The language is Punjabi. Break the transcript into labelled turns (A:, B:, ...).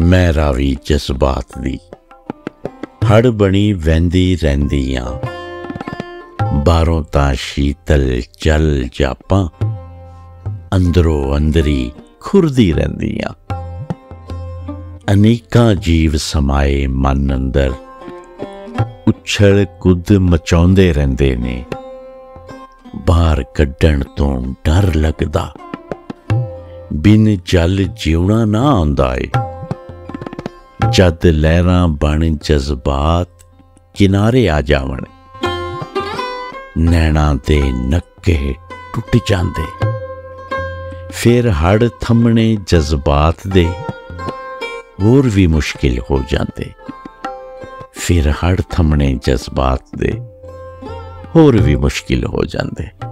A: ਮੈਂ ਰਾਵੀ ਜਜ਼ਬਾਤ ਦੀ। ਹੜ ਬਣੀ ਵੈਂਦੀ ਆ ਬਾਹਰੋਂ ਤਾਂ ਸ਼ੀਤਲ ਜਲ ਜਾਪਾਂ। ਅੰਦਰੋਂ ਅੰਦਰੀ ਖੁਰਦੀ ਰਹਿੰਦੀਆਂ। ਅਨੇਕਾਂ ਜੀਵ ਸਮਾਏ ਮਨ ਅੰਦਰ। ਉਛਲ ਕੁੱਦ ਮਚਾਉਂਦੇ ਰਹਿੰਦੇ ਨੇ। ਬਾਹਰ ਕੱਢਣ ਤੋਂ ਡਰ ਲੱਗਦਾ। ਬਿਨ ਜਲ ਜਿਉਣਾ ਨਾ ਆਉਂਦਾ ਏ। ਜਦ ਲਹਿਰਾਂ ਬਣ ਜਜ਼ਬਾਤ, ਕਿਨਾਰੇ ਆ ਜਾਵਣ। ਨੈਣਾ ਦੇ ਨੱਕੇ ਟੁੱਟ ਜਾਂਦੇ। ਫਿਰ ਹੜ ਥੰਮਣੇ ਜਜ਼ਬਾਤ ਦੇ, ਹੋਰ ਵੀ ਮੁਸ਼ਕਿਲ ਹੋ ਜਾਂਦੇ। ਫਿਰ ਹੜ ਥੰਮਣੇ ਜਜ਼ਬਾਤ ਦੇ, ਹੋਰ ਵੀ ਮੁਸ਼ਕਿਲ ਹੋ ਜਾਂਦੇ।